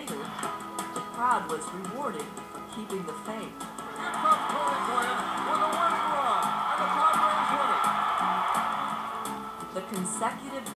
later, the crowd was rewarded, for keeping the faith. Here comes Gwynn with a winning run, and the Padres win it. The consecutive